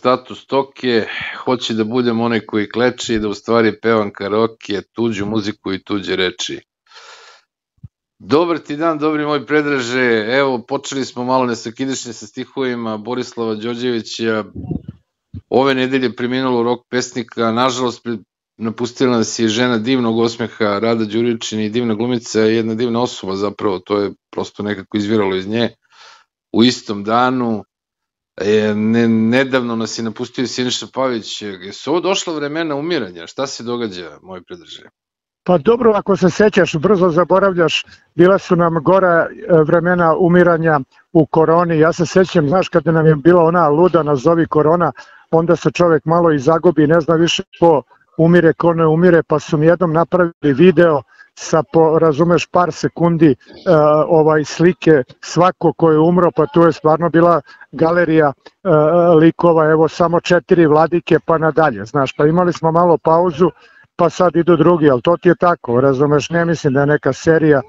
status toke, hoće da budem onaj koji kleči i da u stvari pevam karaoke, tuđu muziku i tuđe reči. Dobar ti dan, dobri moj predraže. Evo, počeli smo malo nesakidišnje sa stihovima Borislava Đorđevića. Ove nedelje preminulo rok pesnika. Nažalost, napustila nas je žena divnog osmeha, Rada Đuričina i divna glumica, jedna divna osoba zapravo, to je prosto nekako izviralo iz nje. U istom danu, e, ne, nedavno nas je napustio Siniša Pavić. Su ovo došla vremena umiranja? Šta se događa, moj predrže? Pa dobro, ako se sećaš, brzo zaboravljaš, bila su nam gora e, vremena umiranja u koroni. Ja se sećam, znaš, kada nam je bila ona luda nazovi korona, onda se čovek malo i zagubi, ne zna više ko umire, ko ne umire, pa su mi jednom napravili video sa, po, razumeš, par sekundi uh, ovaj slike svako ko je umro, pa tu je stvarno bila galerija uh, likova, evo samo četiri vladike pa nadalje, znaš, pa imali smo malo pauzu, pa sad idu drugi, ali to ti je tako, razumeš, ne mislim da je neka serija,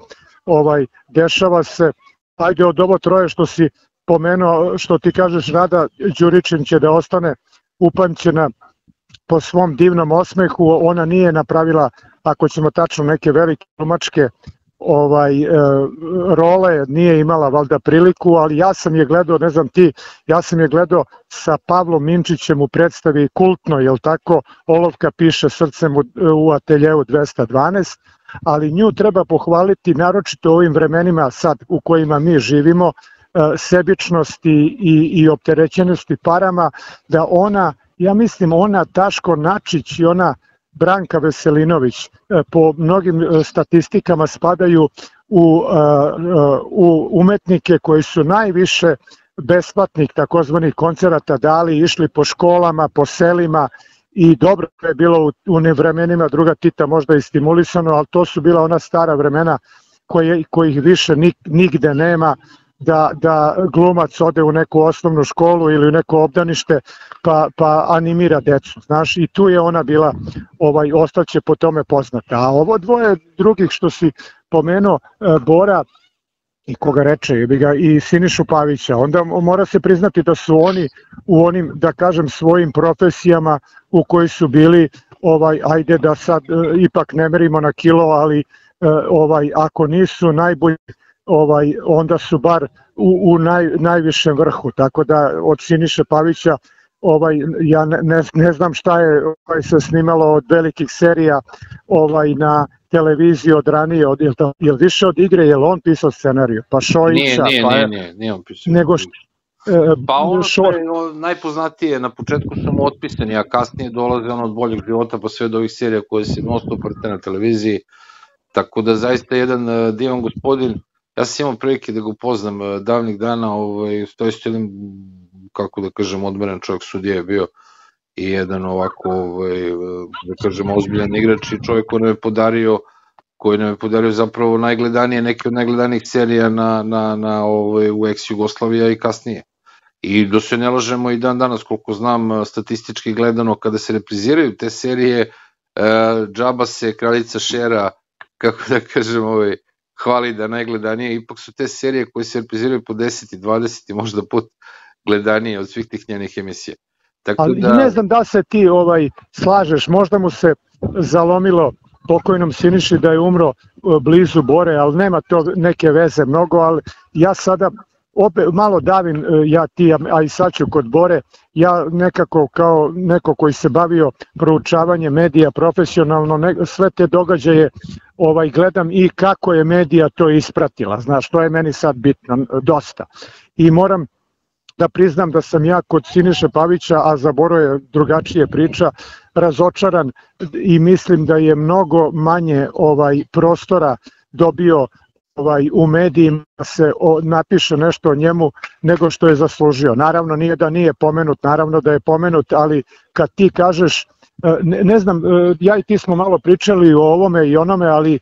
ovaj, dešava se, ajde od ovo troje što si pomenuo, što ti kažeš, Rada Đuričin će da ostane upamćena po svom divnom osmehu, ona nije napravila, ako ćemo tačno neke velike glumačke ovaj e, role nije imala valda priliku, ali ja sam je gledao, ne znam ti, ja sam je gledao sa Pavlom Minčićem u predstavi Kultno, jel tako, Olovka piše srcem u, u ateljevu 212, ali nju treba pohvaliti naročito u ovim vremenima sad u kojima mi živimo, e, sebičnosti i, i opterećenosti parama, da ona, ja mislim ona Taško Načić i ona Branka Veselinović e, po mnogim e, statistikama spadaju u, e, u umetnike koji su najviše besplatnih takozvanih koncerata dali, išli po školama, po selima i dobro je bilo u, u vremenima druga Tita možda i stimulisano, ali to su bila ona stara vremena koje, kojih više nik, nigde nema, da, da glumac ode u neku osnovnu školu ili u neko obdanište pa, pa animira decu, znaš, i tu je ona bila, ovaj, ostaće po tome poznata. A ovo dvoje drugih što si pomenuo, e, Bora i koga reče, ga, i Sinišu Pavića, onda mora se priznati da su oni u onim, da kažem, svojim profesijama u koji su bili, ovaj, ajde da sad e, ipak ne merimo na kilo, ali e, ovaj ako nisu najbolji ovaj onda su bar u, u naj, najvišem vrhu tako da od Siniše Pavića ovaj ja ne, ne, znam šta je ovaj se snimalo od velikih serija ovaj na televiziji od ranije od jel, jel više od igre je on pisao scenariju? Pa Šojića nije, nije, pa nije, nije, nije on pisao nego što E, pa ono što je najpoznatije, na početku su mu otpisani, a kasnije dolaze ono od boljeg života pa sve od ovih serija koje se non stop na televiziji, tako da zaista jedan uh, divan gospodin, Ja sam imao prilike da ga upoznam eh, davnih dana, ovaj, to je jedan, kako da kažem, odmeren čovjek sudija je bio i jedan ovako, ovaj, eh, da kažem, ozbiljan igrač i čovjek koji nam je podario koji nam je podario zapravo najgledanije, neke od najgledanijih serija na, na, na ovaj, u ex-Jugoslavija i kasnije. I da se ne lažemo i dan danas, koliko znam, eh, statistički gledano, kada se repriziraju te serije, e, džaba se kraljica Šera, kako da kažem, ovaj, hvali da najgledanije, ipak su te serije koje se repriziraju po 10 i 20 i možda put gledanije od svih tih njenih emisija. Tako Ali da... ne znam da se ti ovaj slažeš, možda mu se zalomilo pokojnom Siniši da je umro e, blizu Bore, ali nema to neke veze mnogo, ali ja sada opet malo davim e, ja ti, a i sad ću kod Bore, ja nekako kao neko koji se bavio proučavanjem medija profesionalno, sve te događaje ovaj gledam i kako je medija to ispratila, znaš, to je meni sad bitno, dosta. I moram da priznam da sam ja kod Siniše Pavića, a za Boro je drugačije priča, razočaran i mislim da je mnogo manje ovaj prostora dobio ovaj u medijima se o, napiše nešto o njemu nego što je zaslužio. Naravno nije da nije pomenut, naravno da je pomenut, ali kad ti kažeš e, ne, ne znam, e, ja i ti smo malo pričali o ovome i onome, ali e,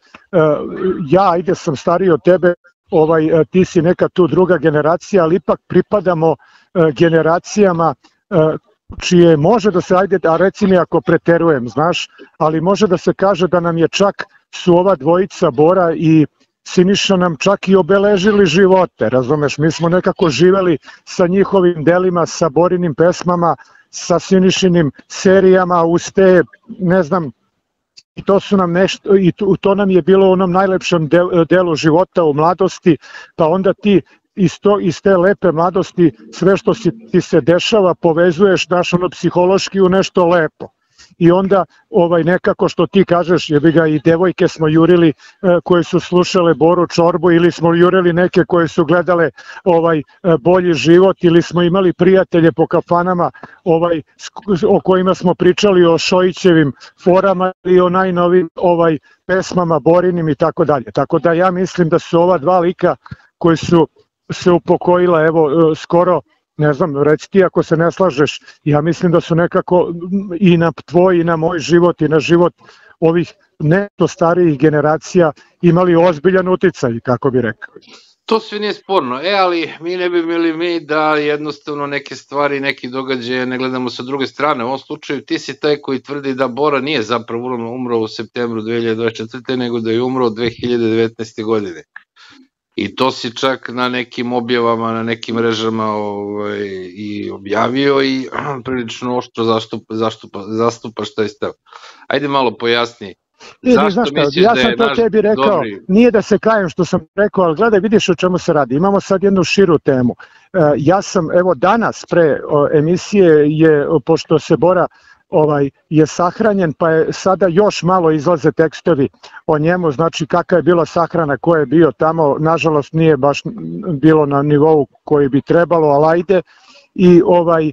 ja ajde sam stariji od tebe, ovaj ti si neka tu druga generacija, ali ipak pripadamo generacijama čije može da se ajde, a reci mi ako preterujem, znaš, ali može da se kaže da nam je čak su ova dvojica Bora i Siniša nam čak i obeležili živote, razumeš, mi smo nekako živeli sa njihovim delima, sa Borinim pesmama, sa Sinišinim serijama uz te, ne znam, i to su nam nešto i to, to nam je bilo u onom najlepšem delu života u mladosti, pa onda ti iz, to, iz te lepe mladosti sve što si, ti se dešava povezuješ naš ono psihološki u nešto lepo i onda ovaj nekako što ti kažeš je bi ga i devojke smo jurili e, koje su slušale Boru Čorbu ili smo jurili neke koje su gledale ovaj e, bolji život ili smo imali prijatelje po kafanama ovaj o kojima smo pričali o Šojićevim forama i o najnovim ovaj pesmama Borinim i tako dalje. Tako da ja mislim da su ova dva lika koji su se upokojila evo e, skoro ne znam, reci ti ako se ne slažeš, ja mislim da su nekako i na tvoj i na moj život i na život ovih nešto starijih generacija imali ozbiljan uticaj, kako bi rekao. To sve nije sporno, e, ali mi ne bi imali mi da jednostavno neke stvari, neki događaje ne gledamo sa druge strane. U ovom slučaju ti si taj koji tvrdi da Bora nije zapravo umro u septembru 2024. nego da je umro 2019. godine. I to si čak na nekim objavama, na nekim mrežama ovaj, i objavio i prilično oštro zastupa, zastupa, zastupaš taj stav. Ajde malo pojasni. I, Zašto znaš šta, ja da sam da to tebi rekao, dobri... nije da se kajem što sam rekao, ali gledaj, vidiš o čemu se radi. Imamo sad jednu širu temu. E, ja sam, evo danas pre emisije je, pošto se Bora ovaj je sahranjen, pa je sada još malo izlaze tekstovi o njemu, znači kakva je bila sahrana, ko je bio tamo, nažalost nije baš bilo na nivou koji bi trebalo, ali ajde, i ovaj e,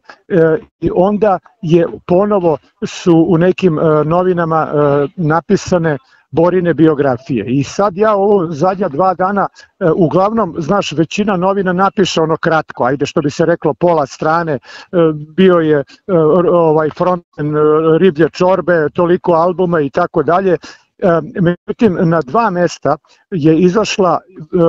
i onda je ponovo su u nekim e, novinama e, napisane Borine biografije. I sad ja ovo zadnja dva dana, e, uglavnom, znaš, većina novina napiše ono kratko, ajde što bi se reklo pola strane, e, bio je e, ovaj fronten riblje čorbe, toliko albuma i tako dalje, Međutim, na dva mesta je izašla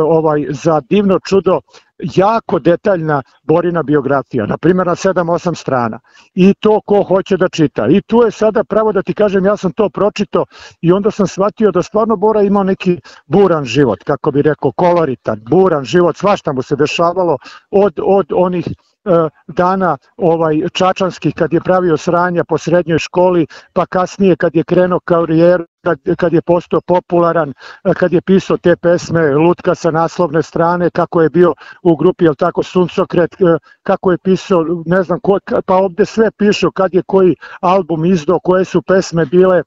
ovaj za divno čudo jako detaljna Borina biografija, na primjer na 7-8 strana. I to ko hoće da čita. I tu je sada pravo da ti kažem, ja sam to pročito i onda sam shvatio da stvarno Bora imao neki buran život, kako bi rekao, koloritan, buran život, svašta mu se dešavalo od, od onih E, dana ovaj Čačanskih kad je pravio sranja po srednjoj školi, pa kasnije kad je krenuo karijeru kad, kad je postao popularan, e, kad je pisao te pesme Lutka sa naslovne strane, kako je bio u grupi, jel tako, Suncokret, e, kako je pisao, ne znam, ko, pa ovde sve pišu kad je koji album izdao, koje su pesme bile,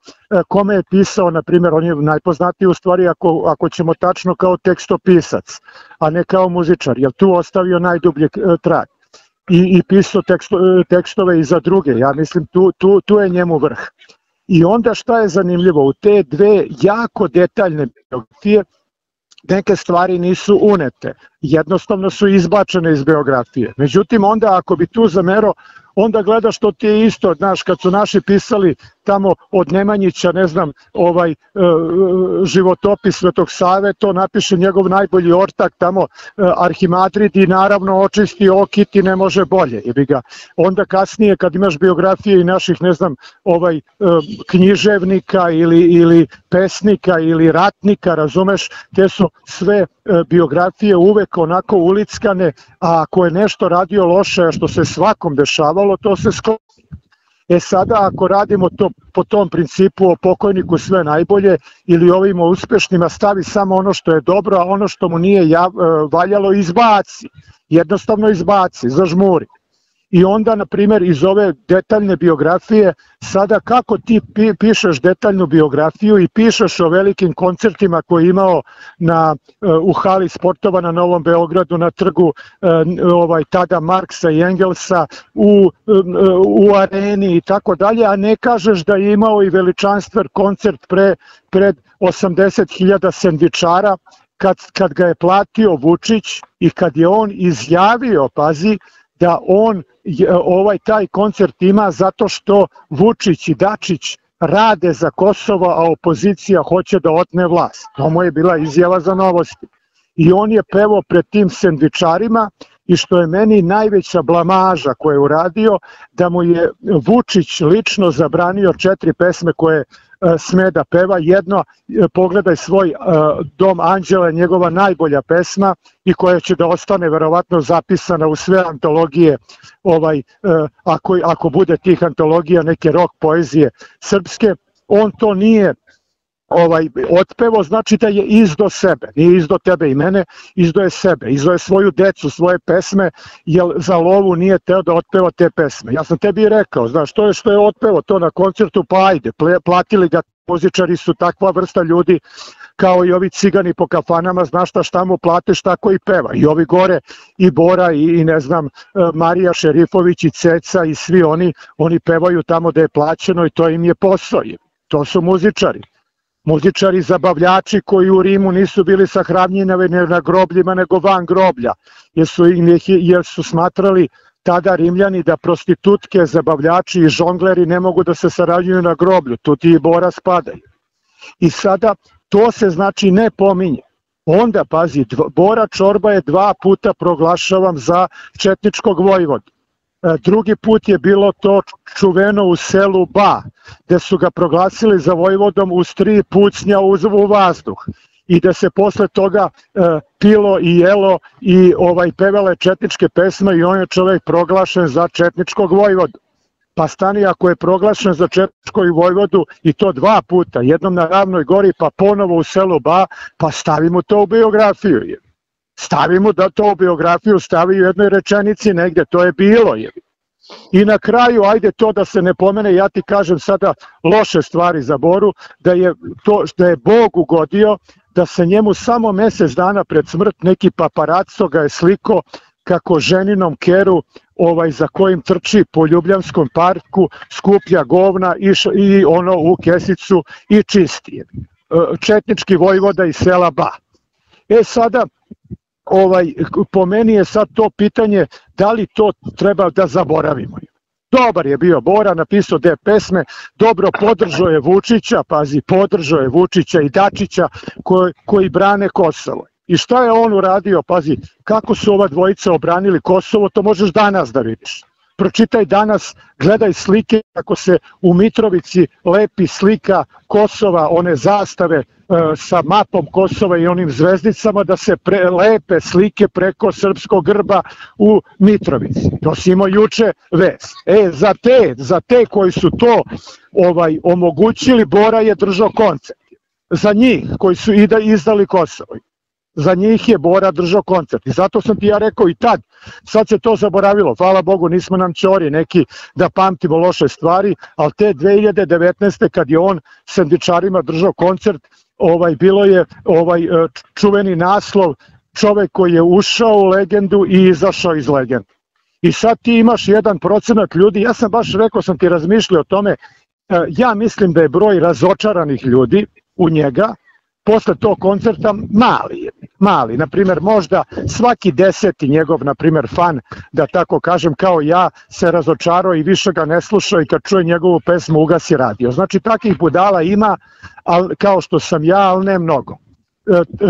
kome je pisao, na primjer, on je najpoznatiji u stvari ako, ako ćemo tačno kao tekstopisac, a ne kao muzičar, jer tu ostavio najdublji trag i, i pisao teksto, tekstove i za druge. Ja mislim tu, tu, tu je njemu vrh. I onda šta je zanimljivo, u te dve jako detaljne biografije neke stvari nisu unete, jednostavno su izbačene iz biografije. Međutim, onda ako bi tu zamero onda gledaš to ti je isto, znaš, kad su naši pisali tamo od Nemanjića, ne znam, ovaj e, životopis Svetog Save, to napiše njegov najbolji ortak tamo, e, Arhimadrid i naravno očisti okiti ne može bolje, jebi ga. Onda kasnije kad imaš biografije i naših, ne znam, ovaj e, književnika ili, ili pesnika ili ratnika, razumeš, te su sve e, biografije uvek onako ulickane, a ako je nešto radio loše, što se svakom dešavalo, to se skloni. E sada ako radimo to po tom principu o pokojniku sve najbolje ili ovim uspešnima stavi samo ono što je dobro, a ono što mu nije e, valjalo izbaci. Jednostavno izbaci, zažmuri i onda, na primjer, iz ove detaljne biografije, sada kako ti pišeš detaljnu biografiju i pišeš o velikim koncertima koje je imao na, e, u hali sportova na Novom Beogradu, na trgu e, ovaj, tada Marksa i Engelsa, u, e, u areni i tako dalje, a ne kažeš da je imao i veličanstven koncert pre, pred 80.000 sendvičara, kad, kad ga je platio Vučić i kad je on izjavio, pazi, da on ovaj taj koncert ima zato što Vučić i Dačić rade za Kosovo, a opozicija hoće da otne vlast. To mu je bila izjava za novosti. I on je pevao pred tim sendvičarima i što je meni najveća blamaža koje je uradio, da mu je Vučić lično zabranio četiri pesme koje sme da peva. Jedno, pogledaj svoj Dom Anđela, njegova najbolja pesma i koja će da ostane verovatno zapisana u sve antologije ovaj, ako, ako bude tih antologija neke rok poezije srpske, on to nije ovaj otpevo znači da je izdo sebe, nije izdo tebe i mene, izdo je sebe, izdo je svoju decu, svoje pesme, jer za lovu nije teo da otpeva te pesme. Ja sam tebi rekao, znaš, to je što je otpevo to na koncertu, pa ajde, platili ga, muzičari su takva vrsta ljudi, kao i ovi cigani po kafanama, znaš šta šta mu platiš, tako i peva. I ovi gore, i Bora, i, i ne znam, e, Marija Šerifović, i Ceca, i svi oni, oni pevaju tamo da je plaćeno i to im je posao. To su muzičari muzičari, zabavljači koji u Rimu nisu bili sahranjeni na grobljima nego van groblja, jer su, jer su smatrali tada Rimljani da prostitutke, zabavljači i žongleri ne mogu da se sarađuju na groblju, tu ti i Bora spadaju. I sada to se znači ne pominje. Onda, pazi, Bora Čorba je dva puta proglašavam za četničkog vojvodu. E, drugi put je bilo to čuveno u selu Ba, gde su ga proglasili za vojvodom uz tri pucnja u vazduh i da se posle toga e, pilo i jelo i ovaj pevale četničke pesme i on je čovek proglašen za četničkog vojvodu. Pa stani ako je proglašen za četničkog vojvodu i to dva puta, jednom na Ravnoj gori pa ponovo u selu Ba, pa stavimo to u biografiju. Je stavimo da to u biografiju stavi u jednoj rečenici negde, to je bilo. Je. I na kraju, ajde to da se ne pomene, ja ti kažem sada loše stvari za Boru, da je, to, da je Bog ugodio da se njemu samo mesec dana pred smrt neki paparaco ga je sliko kako ženinom keru ovaj za kojim trči po Ljubljanskom parku skuplja govna i, i ono u kesicu i čisti. E, četnički vojvoda iz sela Ba. E sada, ovaj, po meni je sad to pitanje da li to treba da zaboravimo. Dobar je bio Bora, napisao te pesme, dobro podržao je Vučića, pazi, podržao je Vučića i Dačića koji, koji brane Kosovo. I šta je on uradio, pazi, kako su ova dvojica obranili Kosovo, to možeš danas da vidiš pročitaj danas, gledaj slike kako se u Mitrovici lepi slika Kosova, one zastave e, sa mapom Kosova i onim zvezdicama da se lepe slike preko srpskog grba u Mitrovici. To si imao juče vest. E, za te, za te koji su to ovaj omogućili, Bora je držao koncept. Za njih koji su i da izdali Kosovo za njih je Bora držao koncert. I zato sam ti ja rekao i tad, sad se to zaboravilo, hvala Bogu, nismo nam čori neki da pamtimo loše stvari, ali te 2019. kad je on sendičarima držao koncert, ovaj bilo je ovaj e, čuveni naslov čovek koji je ušao u legendu i izašao iz legende. I sad ti imaš jedan procenat ljudi, ja sam baš rekao, sam ti razmišljao o tome, e, ja mislim da je broj razočaranih ljudi u njega, posle tog koncerta mali mali, na primer možda svaki deseti njegov, na primer fan, da tako kažem kao ja, se razočarao i više ga ne sluša i kad čuje njegovu pesmu ugasi radio. Znači takih budala ima, al, kao što sam ja, ali ne mnogo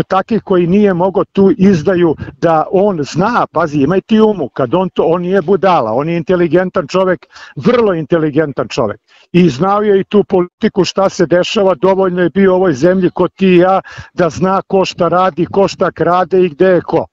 takih koji nije mogo tu izdaju da on zna, pazi, imaj ti umu, kad on to, on nije budala, on je inteligentan čovek, vrlo inteligentan čovek i znao je i tu politiku šta se dešava, dovoljno je bio u ovoj zemlji ko ti i ja da zna ko šta radi, ko šta krade i gde je ko.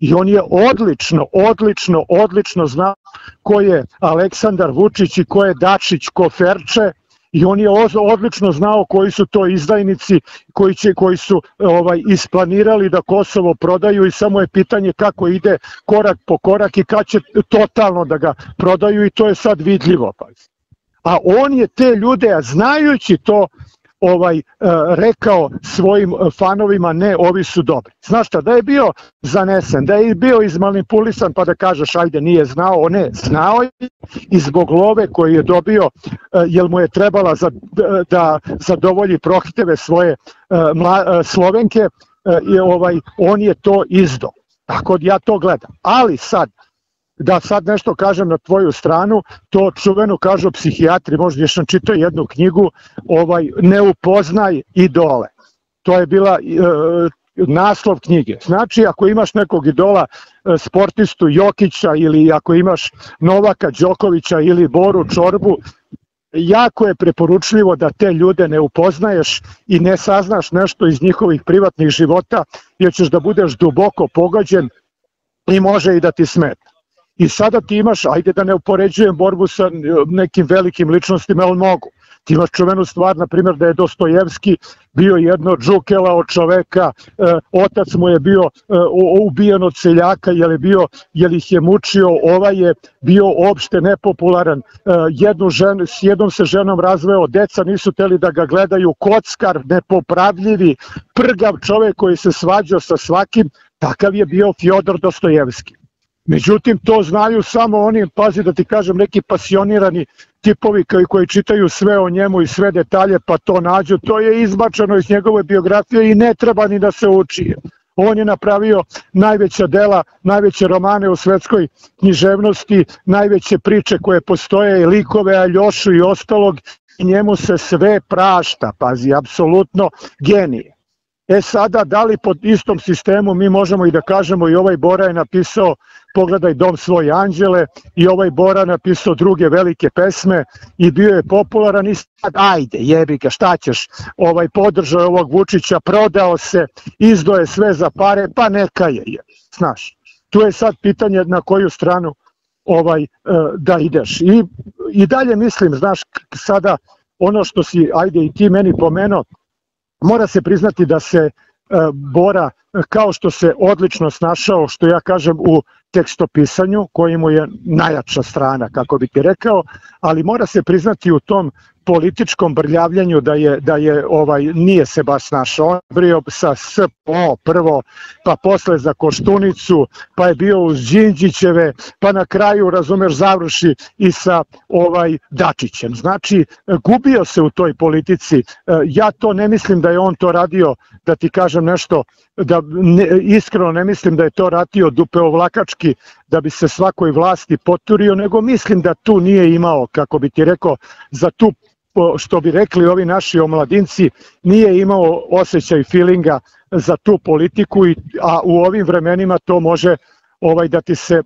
I on je odlično, odlično, odlično zna ko je Aleksandar Vučić i ko je Dačić, ko Ferče, i on je odlično znao koji su to izdajnici koji će koji su ovaj isplanirali da Kosovo prodaju i samo je pitanje kako ide korak po korak i kad će totalno da ga prodaju i to je sad vidljivo pa. A on je te ljude, a znajući to, ovaj e, rekao svojim fanovima ne, ovi su dobri. Znaš šta, da je bio zanesen, da je bio izmanipulisan pa da kažeš ajde nije znao, ne, znao je i zbog love koji je dobio, e, jel mu je trebala za, da zadovolji prohteve svoje e, mla, Slovenke, je ovaj, on je to izdo. Tako ja to gledam. Ali sad, da sad nešto kažem na tvoju stranu, to čuveno kažu psihijatri, možda još sam čitao jednu knjigu, ovaj, ne upoznaj idole. To je bila e, naslov knjige. Znači, ako imaš nekog idola, e, sportistu Jokića ili ako imaš Novaka Đokovića ili Boru Čorbu, jako je preporučljivo da te ljude ne upoznaješ i ne saznaš nešto iz njihovih privatnih života, jer ćeš da budeš duboko pogađen i može i da ti smeta. I sada ti imaš, ajde da ne upoređujem borbu sa nekim velikim ličnostima, ali mogu. Ti imaš čuvenu stvar, na primjer, da je Dostojevski bio jedno džukela od čoveka, e, otac mu je bio e, ubijen od seljaka, jer, je bio, jer ih je mučio, ovaj je bio opšte nepopularan, e, jednu žen, s jednom se ženom razveo, deca nisu teli da ga gledaju, kockar, nepopravljivi, prgav čovek koji se svađao sa svakim, takav je bio Fjodor Dostojevski. Međutim, to znaju samo oni, pazi da ti kažem, neki pasionirani tipovi koji, čitaju sve o njemu i sve detalje, pa to nađu. To je izbačeno iz njegove biografije i ne treba ni da se uči. On je napravio najveća dela, najveće romane u svetskoj književnosti, najveće priče koje postoje, likove Aljošu i ostalog, i njemu se sve prašta, pazi, apsolutno genije. E sada, da li pod istom sistemu mi možemo i da kažemo i ovaj Bora je napisao Pogledaj dom svoje anđele i ovaj Bora napisao druge velike pesme i bio je popularan i sad ajde jebi ga šta ćeš? Ovaj podržao ovog Vučića prodao se izdoje sve za pare pa neka je je znaš. Tu je sad pitanje na koju stranu ovaj e, da ideš. I, i dalje mislim znaš sada ono što si ajde i ti meni pomenuo mora se priznati da se Bora, kao što se odlično snašao, što ja kažem, u tekstopisanju, koji mu je najjača strana, kako bi ti rekao, ali mora se priznati u tom političkom brljavljanju da je da je ovaj nije se baš našao. Brio sa SPO prvo pa posle za Koštunicu pa je bio uz Đinđićeve pa na kraju razumeš završi i sa ovaj Dačićem. Znači gubio se u toj politici. Ja to ne mislim da je on to radio da ti kažem nešto da ne, iskreno ne mislim da je to radio dupeovlakački da bi se svakoj vlasti poturio, nego mislim da tu nije imao, kako bi ti rekao, za tu što bi rekli ovi naši omladinci, nije imao osjećaj feelinga za tu politiku, a u ovim vremenima to može ovaj da ti se uh,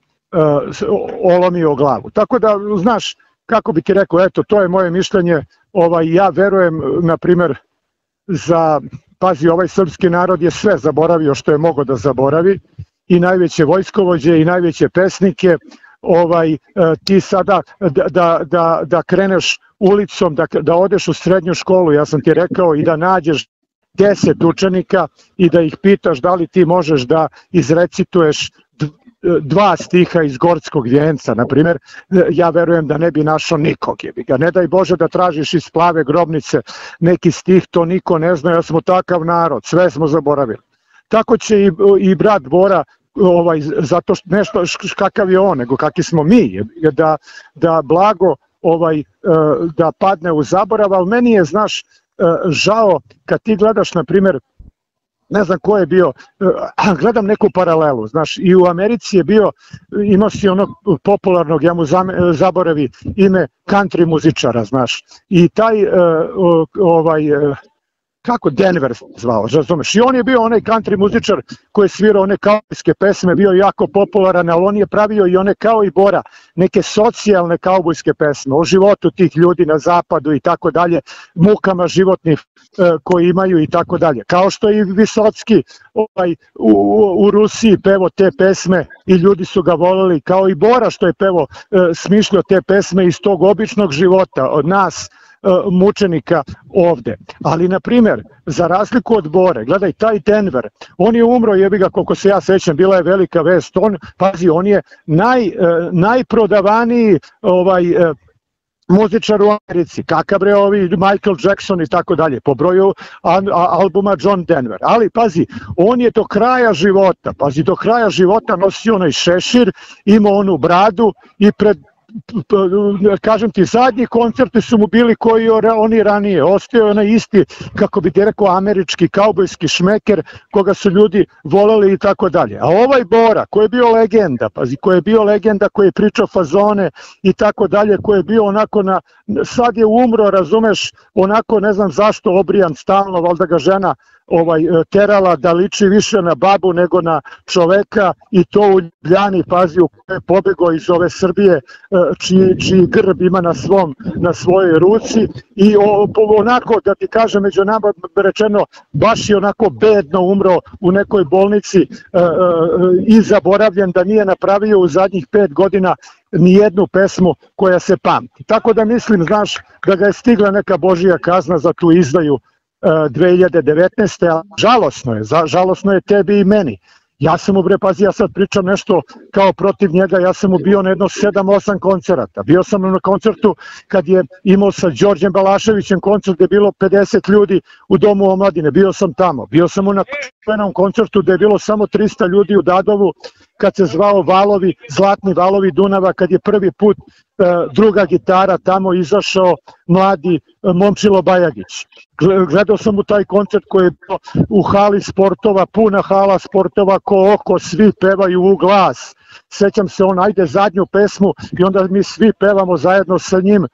olomi o glavu. Tako da, znaš, kako bi ti rekao, eto, to je moje mišljenje, ovaj, ja verujem, na primer, za, pazi, ovaj srpski narod je sve zaboravio što je mogo da zaboravi, i najveće vojskovođe i najveće pesnike, ovaj, e, ti sada da, da, da, da kreneš ulicom, da, da odeš u srednju školu, ja sam ti rekao, i da nađeš deset učenika i da ih pitaš da li ti možeš da izrecituješ dva stiha iz Gorskog vjenca, na primjer, ja verujem da ne bi našao nikog. Je ga. Ne daj Bože da tražiš iz plave grobnice neki stih, to niko ne zna, ja smo takav narod, sve smo zaboravili. Tako će i, i brat Bora ovaj, zato što nešto kakav je on, nego kakvi smo mi, da, da blago ovaj e, da padne u zaborav, ali meni je, znaš, e, žao kad ti gledaš, na primjer, ne znam ko je bio, e, gledam neku paralelu, znaš, i u Americi je bio, imao si onog popularnog, ja mu zaboravi ime country muzičara, znaš, i taj ovaj kako Denver zvao, razumeš? I on je bio onaj country muzičar koji je svirao one kaubojske pesme, bio jako popularan, ali on je pravio i one kao i Bora, neke socijalne kaubojske pesme o životu tih ljudi na zapadu i tako dalje, mukama životnih e, koji imaju i tako dalje. Kao što i Visocki ovaj, u, u Rusiji pevo te pesme i ljudi su ga voleli, kao i Bora što je pevo e, smišljao te pesme iz tog običnog života od nas, mučenika ovde. Ali, na primer, za razliku od Bore, gledaj, taj Denver, on je umro, jebi ga, koliko se ja sećam, bila je velika vest, on, pazi, on je naj, e, najprodavaniji ovaj, e, muzičar u Americi, kakav bre ovi Michael Jackson i tako dalje, po broju albuma John Denver. Ali pazi, on je do kraja života, pazi, do kraja života nosio onaj šešir, imao onu bradu i pred kažem ti, zadnji koncerti su mu bili koji oni ranije, ostao je onaj isti, kako bi ti rekao, američki kaubojski šmeker, koga su ljudi voleli i tako dalje. A ovaj Bora, koji je bio legenda, pazi, koji je bio legenda, koji je pričao fazone i tako dalje, koji je bio onako na, sad je umro, razumeš, onako ne znam zašto obrijan stalno, valjda ga žena ovaj terala da liči više na babu nego na čoveka i to u Ljubljani pazi u koje pobego iz ove Srbije e, čiji, čiji grb ima na svom na svojoj ruci i o, onako da ti kažem među nama rečeno baš je onako bedno umro u nekoj bolnici e, e, i zaboravljen da nije napravio u zadnjih pet godina ni jednu pesmu koja se pamti. Tako da mislim, znaš, da ga je stigla neka božija kazna za tu izdaju 2019. A žalosno je, žalosno je tebi i meni. Ja sam mu bre, pazi, ja sad pričam nešto kao protiv njega, ja sam mu bio na jedno 7-8 koncerata. Bio sam na koncertu kad je imao sa Đorđem Balaševićem koncert gde je bilo 50 ljudi u domu omladine, bio sam tamo. Bio sam mu na koncertu gde je bilo samo 300 ljudi u Dadovu kad se zvao Valovi, Zlatni Valovi Dunava, kad je prvi put e, druga gitara tamo izašao mladi e, Momčilo Bajagić. Gledao sam u taj koncert koji je bio u hali sportova, puna hala sportova, ko oko, svi pevaju u glas. Sećam se on, ajde zadnju pesmu i onda mi svi pevamo zajedno sa njim, e,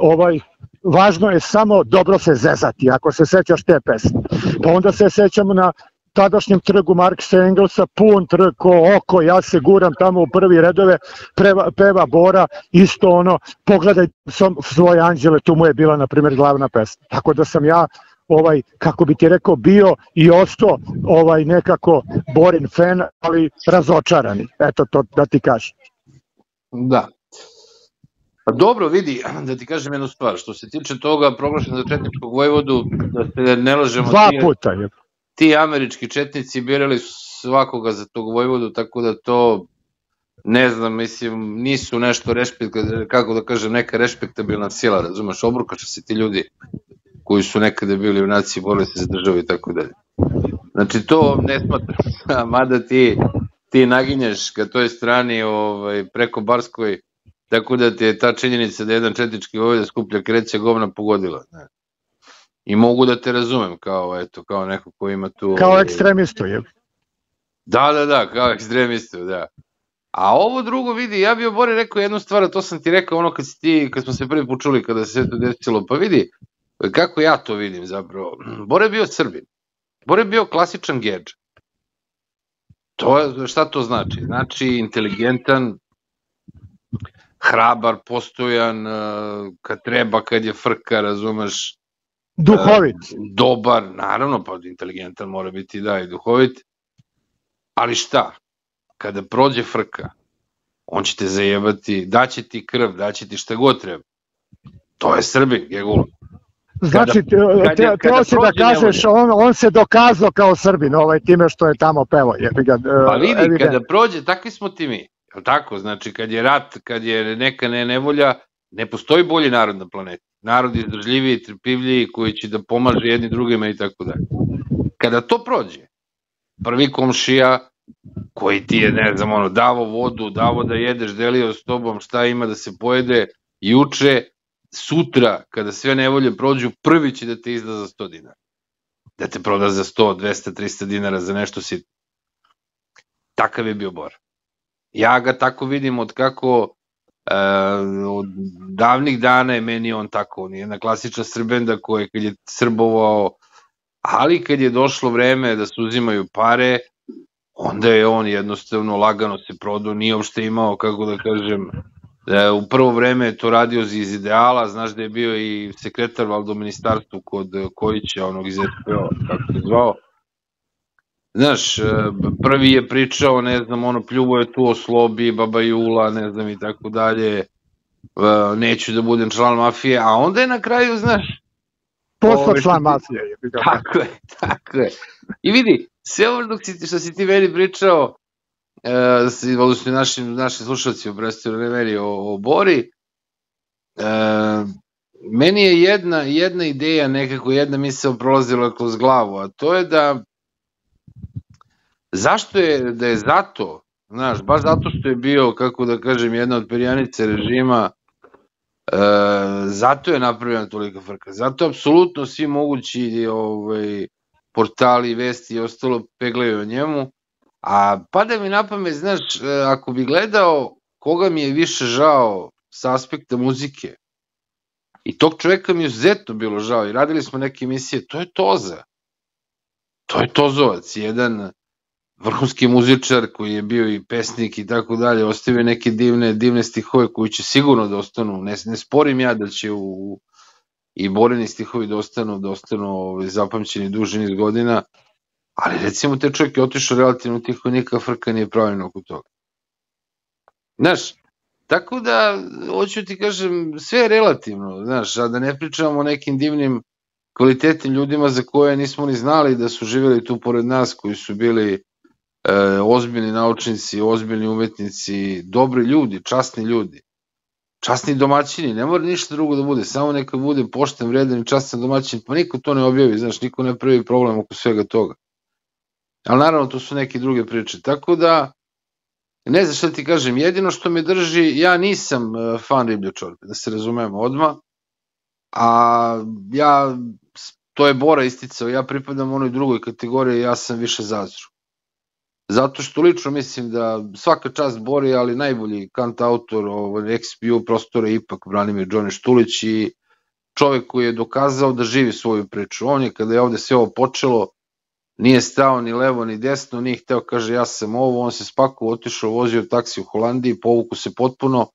ovaj, važno je samo dobro se zezati, ako se sećaš te pesme. Pa onda se sećamo na tadašnjem trgu Marksa Engelsa, pun trg ko oko, ja se guram tamo u prvi redove, preva, peva Bora, isto ono, pogledaj sam svoje anđele, tu mu je bila, na primjer, glavna pesma. Tako da sam ja ovaj kako bi ti rekao bio i ostao ovaj nekako Borin fan, ali razočarani. Eto to da ti kažem. Da. Pa dobro, vidi, da ti kažem jednu stvar, što se tiče toga proglašena za Četničkog vojvodu, da se ne lažemo... Dva puta je ti američki četnici birali su svakoga za tog vojvodu, tako da to ne znam, mislim, nisu nešto rešpekt, kako da kažem, neka respektabilna sila, razumeš, obrukaše se ti ljudi koji su nekada bili u naciji, borili se za državu i tako dalje. Znači, to ne smatram, mada ti, ti naginješ ka toj strani ovaj, preko Barskoj, tako da ti je ta činjenica da jedan četnički vojvoda skuplja kreće govna pogodila. Ne. I mogu da te razumem kao, eto, kao neko ko ima tu... Kao ekstremistu, je? Da, da, da, kao ekstremistu, da. A ovo drugo vidi, ja bih Bore rekao jednu stvar, a to sam ti rekao ono kad, si ti, kad smo se prvi počuli kada se sve to desilo, pa vidi, kako ja to vidim zapravo. Bore je bio Srbin. Bore je bio klasičan gedž. To je, šta to znači? Znači inteligentan, hrabar, postojan, kad treba, kad je frka, razumeš, Duhovit. E, dobar, naravno, pa inteligentan mora biti da i duhovit. Ali šta? Kada prođe frka, on će te zajebati, daće ti krv, daće ti šta god treba. To je Srbin, Gegula. Znači, kada, te, te hoće da kažeš, on, on se dokazao kao Srbin, ovaj, time što je tamo pevo. Je, ga, e, pa vidi, evident. kada prođe, takvi smo ti mi. Tako, znači, kad je rat, kad je neka ne, nevolja, ne postoji bolji narod na planeti narod izdržljiviji, trpivljiji, koji će da pomaže jedni drugima i tako dalje. Kada to prođe, prvi komšija koji ti je, ne znam, ono, davo vodu, davo da jedeš, delio s tobom šta ima da se pojede, juče, sutra, kada sve nevolje prođu, prvi će da te izda za 100 dinara. Da te proda za 100, 200, 300 dinara za nešto si... Takav je bio Bor. Ja ga tako vidim od kako E, od davnih dana je meni on tako, on je jedna klasična srbenda koja kad je srbovao, ali kad je došlo vreme da se uzimaju pare, onda je on jednostavno lagano se prodao, nije uopšte imao, kako da kažem, da u prvo vreme je to radio iz ideala, znaš da je bio i sekretar valdo ministarstvu kod Kojića, onog iz SPO, kako se zvao, Znaš, e, prvi je pričao, ne znam, ono, pljuvo je tu o slobi, baba Jula, ne znam i tako dalje, e, neću da budem član mafije, a onda je na kraju, znaš... Postao član mafije. Tako je, tako je. I vidi, sve ovo dok si, što si ti meni pričao, e, odnosno naši, naši slušalci u Brestu Remeri o, o Bori, e, meni je jedna, jedna ideja, nekako jedna misla prolazila kroz glavu, a to je da Zašto je, da je zato, znaš, baš zato što je bio, kako da kažem, jedna od perjanice režima, e, zato je napravljena tolika frka. Zato apsolutno svi mogući ovaj, portali, vesti i ostalo peglaju o njemu, a pada mi na pamet, znaš, e, ako bi gledao koga mi je više žao sa aspekta muzike, i tog čoveka mi je uzetno bilo žao i radili smo neke emisije, to je Toza. To je Tozovac, jedan vrhunski muzičar koji je bio i pesnik i tako dalje, ostavio neke divne, divne stihove koji će sigurno da ostanu, ne, ne sporim ja da će u, i Boreni stihovi da ostanu, da ostanu ovaj, zapamćeni duže niz godina, ali recimo te čovjek je otišao relativno tiho, nikakva frka nije pravljena oko toga. Znaš, tako da, hoću ti kažem, sve je relativno, znaš, a da ne pričamo o nekim divnim kvalitetnim ljudima za koje nismo ni znali da su živjeli tu pored nas, koji su bili e, ozbiljni naučnici, ozbiljni umetnici, dobri ljudi, časni ljudi časni domaćini, ne mora ništa drugo da bude, samo neka bude pošten, vredan i častan domaćin, pa niko to ne objavi, znaš, niko ne pravi problem oko svega toga. Ali naravno, to su neke druge priče. Tako da, ne znam šta ti kažem, jedino što me drži, ja nisam e, fan riblje čorbe, da se razumemo odma, a ja, to je Bora isticao, ja pripadam onoj drugoj kategoriji, ja sam više zazru. Zato što lično mislim da svaka čast Bori, ali najbolji kant autor ovaj, XPU prostora je ipak Branimir Džoni Štulić i čovek koji je dokazao da živi svoju priču. On je kada je ovde sve ovo počelo, nije stao ni levo ni desno, nije hteo kaže ja sam ovo, on se spakuo, otišao, vozio taksi u Holandiji, povuku se potpuno,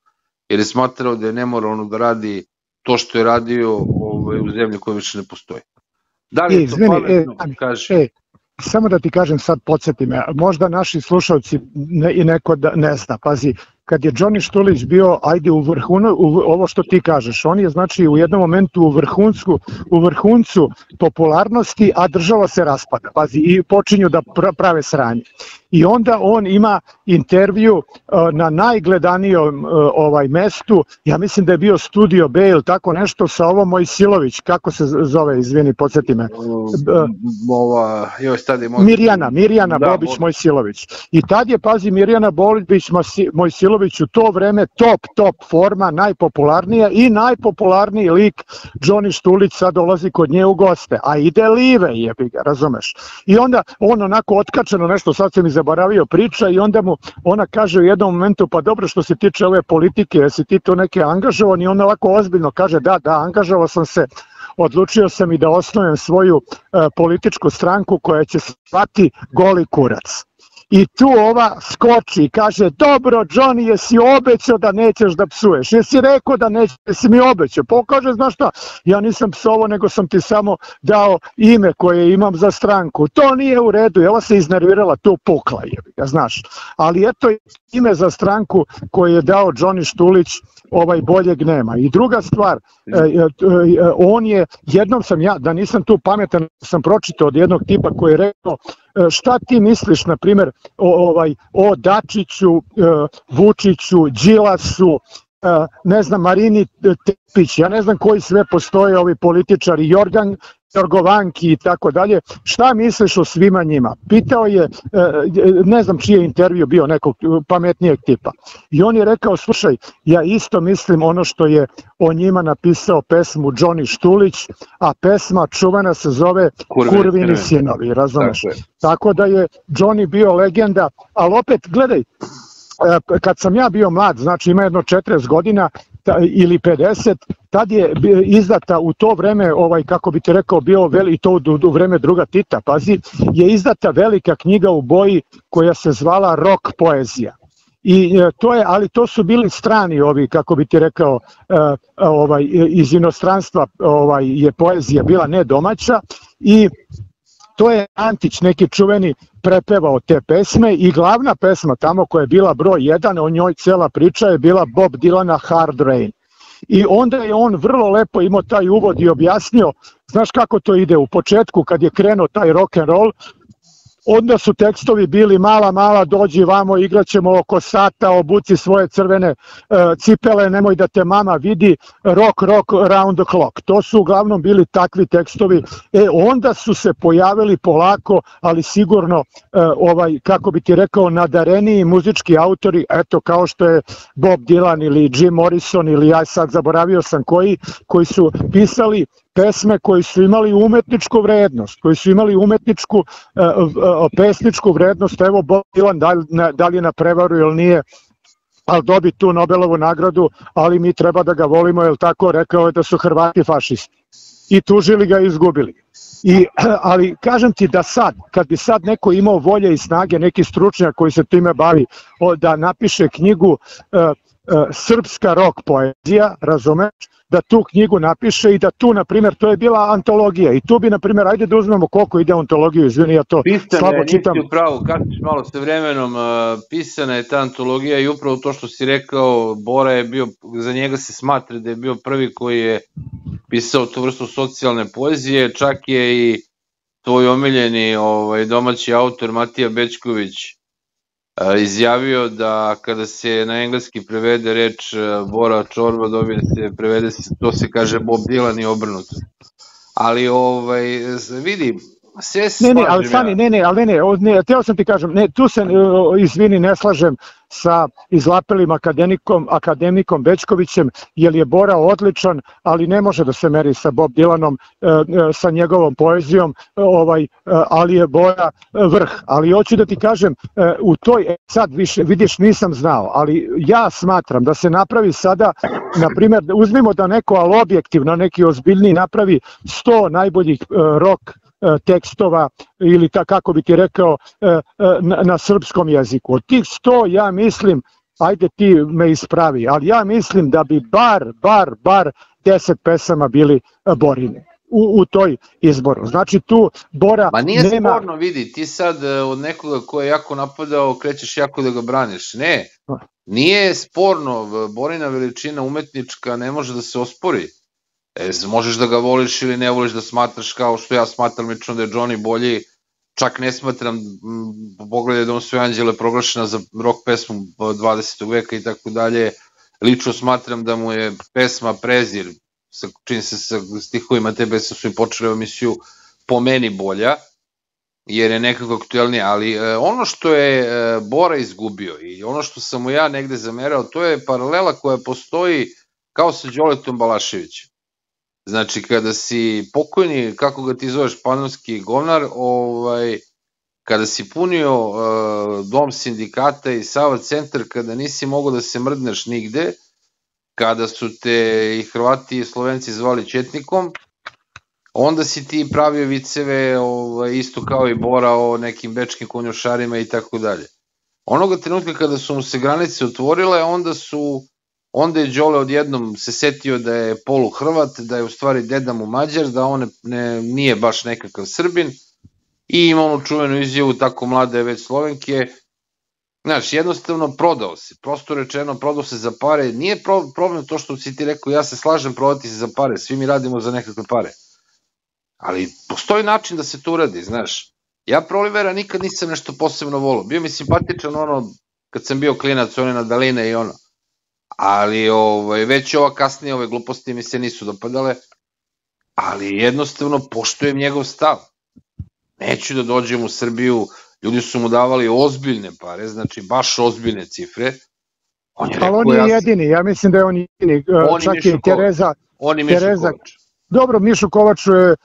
jer je smatrao da je ne mora ono da radi to što je radio ovaj, u zemlji koja više ne postoji. Da li je to pametno? E, kaže. E, samo da ti kažem sad, podsjeti me, možda naši slušalci i neko da ne zna, pazi, kad je Johnny Štulić bio, ajde u vrhunu, ovo što ti kažeš, on je znači u jednom momentu u vrhunsku, u vrhuncu popularnosti, a država se raspada, pazi, i počinju da prave sranje i onda on ima intervju uh, na najgledanijom uh, ovaj mestu, ja mislim da je bio Studio B ili tako nešto sa ovo Mojsilović, kako se zove, izvini, podsjeti me. Ova, joj, stadi, moj... Mirjana, Mirjana da, Bobić Mojsilović. I tad je, pazi, Mirjana Bobić Mojsilović u to vreme top, top forma, najpopularnija i najpopularniji lik Johnny Štulić sad dolazi kod nje u goste, a ide live jebi ga, razumeš. I onda on onako otkačeno nešto, sad se mi zaboravio priča i onda mu ona kaže u jednom momentu pa dobro što se tiče ove politike, jesi ti to neke angažovan i on ovako ozbiljno kaže da, da, angažovao sam se odlučio sam i da osnovem svoju e, političku stranku koja će svati goli kurac. I tu ova skoči i kaže, dobro, Johnny, jesi obećao da nećeš da psuješ? Jesi rekao da nećeš, jesi mi obećao? Pokaže, znaš šta, ja nisam psovo, nego sam ti samo dao ime koje imam za stranku. To nije u redu, ova se iznervirala, tu pukla je, ja znaš. Ali eto ime za stranku koje je dao Johnny Štulić, ovaj boljeg nema. I druga stvar, e, e, e, on je, jednom sam ja, da nisam tu pametan, sam pročitao od jednog tipa koji je rekao šta ti misliš, na primjer, o, ovaj, o Dačiću, Vučiću, Đilasu, ne znam, Marini Tepić, ja ne znam koji sve postoje ovi političari, Jorgan Jorgovanki i tako dalje, šta misliš o svima njima? Pitao je, e, ne znam čiji je intervju bio nekog pametnijeg tipa. I on je rekao, slušaj, ja isto mislim ono što je o njima napisao pesmu Johnny Štulić, a pesma čuvena se zove Kurvini, Kurvini sinovi, razumeš? Tako, tako da je Johnny bio legenda, ali opet, gledaj, e, kad sam ja bio mlad, znači ima jedno 40 godina, ili 50, tad je izdata u to vreme, ovaj kako bi ti rekao, bio veli to u, u vreme druga Tita, pazi, je izdata velika knjiga u boji koja se zvala Rok poezija. I e, to je, ali to su bili strani ovi, kako bi ti rekao, e, ovaj iz inostranstva ovaj je poezija bila ne domaća i to je Antić, neki čuveni prepevao te pesme i glavna pesma tamo koja je bila broj 1, o njoj cela priča je bila Bob Dylana Hard Rain. I onda je on vrlo lepo imao taj uvod i objasnio, znaš kako to ide, u početku kad je krenuo taj rock and roll, onda su tekstovi bili mala, mala, dođi vamo, igraćemo oko sata, obuci svoje crvene uh, cipele, nemoj da te mama vidi, rock, rock, round the clock. To su uglavnom bili takvi tekstovi. E, onda su se pojavili polako, ali sigurno, uh, ovaj, kako bi ti rekao, nadareniji muzički autori, eto kao što je Bob Dylan ili Jim Morrison ili ja sad zaboravio sam koji, koji su pisali pesme koji su imali umetničku vrednost, koji su imali umetničku uh, pesničku vrednost, evo Bob Dylan da li, da li je na prevaru ili nije, ali dobi tu Nobelovu nagradu, ali mi treba da ga volimo, jer tako rekao je da su Hrvati fašisti. I tužili ga i izgubili. I, ali kažem ti da sad, kad bi sad neko imao volje i snage, neki stručnjak koji se time bavi, da napiše knjigu uh, srpska rok poezija, razumeš, da tu knjigu napiše i da tu, na primjer, to je bila antologija i tu bi, na primjer, ajde da uzmemo koliko ide antologiju, izvini, ja to Pisane, slabo čitam. Pisane, upravo, kasniš malo sa vremenom, uh, pisana je ta antologija i upravo to što si rekao, Bora je bio, za njega se smatra da je bio prvi koji je pisao tu vrstu socijalne poezije, čak je i tvoj omiljeni ovaj, domaći autor Matija Bečković izjavio da kada se na engleski prevede reč Bora Čorba dobije se, prevede se, to se kaže Bob Dylan i obrnuto. Ali ovaj, vidi, sve ne, ne, ali sami, ne, ne, ali ne, ne, ne, teo sam ti kažem, ne, tu se, izvini, ne slažem sa izlapelim akademikom, akademikom Bečkovićem, jer je Bora odličan, ali ne može da se meri sa Bob Dylanom, e, e, sa njegovom poezijom, ovaj, e, ali je Bora vrh. Ali hoću da ti kažem, u toj, sad više, vidiš, nisam znao, ali ja smatram da se napravi sada, na primjer, uzmimo da neko, ali objektivno, neki ozbiljni napravi 100 najboljih rock E, tekstova ili ta, kako bi ti rekao e, e, na, na srpskom jeziku. Od tih 100 ja mislim, ajde ti me ispravi, ali ja mislim da bi bar, bar, bar 10 pesama bili borine u, u toj izboru. Znači tu Bora Ma nije nema... sporno, vidi, ti sad od nekoga ko je jako napadao krećeš jako da ga braniš. Ne, nije sporno, Borina veličina umetnička ne može da se ospori. E, možeš da ga voliš ili ne voliš da smatraš kao što ja smatram lično da je Johnny bolji, čak ne smatram, pogledaj da on sve anđele proglašena za rock pesmu 20. veka i tako dalje, lično smatram da mu je pesma Prezir, sa, čini se sa stihovima te pesme su i počeli emisiju, po meni bolja, jer je nekako aktuelnija, ali e, ono što je e, Bora izgubio i ono što sam mu ja negde zamerao, to je paralela koja postoji kao sa Đoletom Balaševićem. Znači, kada si pokojni, kako ga ti zoveš, panonski govnar, ovaj, kada si punio uh, dom sindikata i Sava centar, kada nisi mogao da se mrdneš nigde, kada su te i Hrvati i Slovenci zvali Četnikom, onda si ti pravio viceve ovaj, isto kao i Bora o nekim bečkim konjošarima i tako dalje. Onoga trenutka kada su mu se granice otvorile, onda su Onda je Đole odjednom se setio da je polu Hrvat, da je u stvari deda mu Mađar, da on ne, nije baš nekakav Srbin. I ima onu čuvenu izjavu tako mlade već Slovenke, Znaš, jednostavno prodao se, prosto rečeno prodao se za pare, nije pro, problem to što si ti rekao, ja se slažem prodati se za pare, svi mi radimo za nekakve pare. Ali postoji način da se to uradi, znaš. Ja Prolivera nikad nisam nešto posebno volao, bio mi simpatičan ono, kad sam bio klinac, one na daline i ono ali ovaj, već ova kasnije ove gluposti mi se nisu dopadale, ali jednostavno poštujem njegov stav. Neću da dođem u Srbiju, ljudi su mu davali ozbiljne pare, znači baš ozbiljne cifre. On je rekao, ali on je ja... jedini, ja mislim da je on jedini, on čak i Tereza. On je Mišo Tereza, Kovač. Dobro, Mišo Kovač je